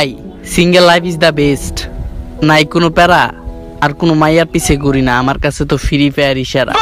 ভাই single life is the best নাই কোনো প্যারা, আর কোনো মাইয়ার পিছে ঘুরি না, আমার কাছে তো ফ্রি ফায়ার ইশারা।